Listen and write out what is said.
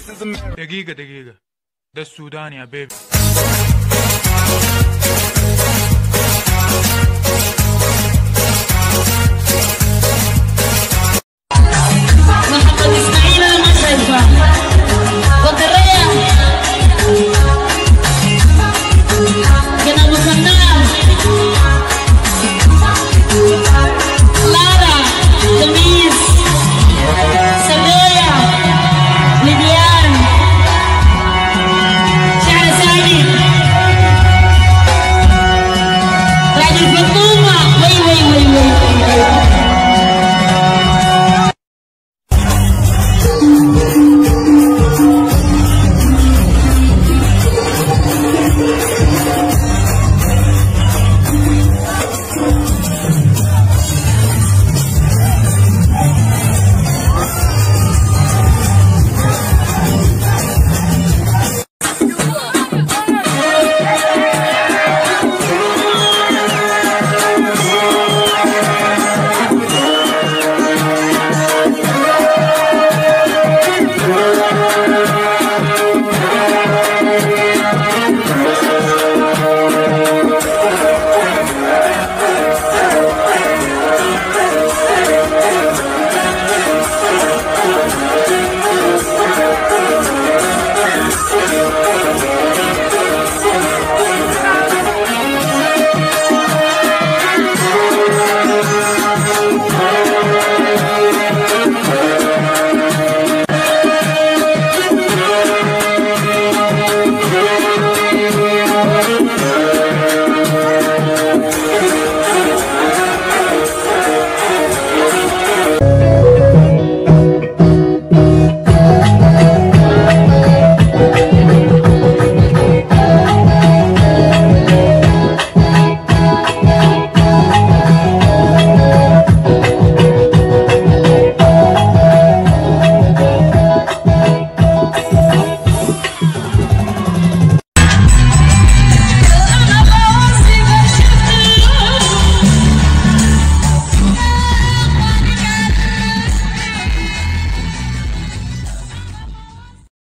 This is America. دقيقة دقيقة ده السودان يا بيبي 你别动啊喂喂喂喂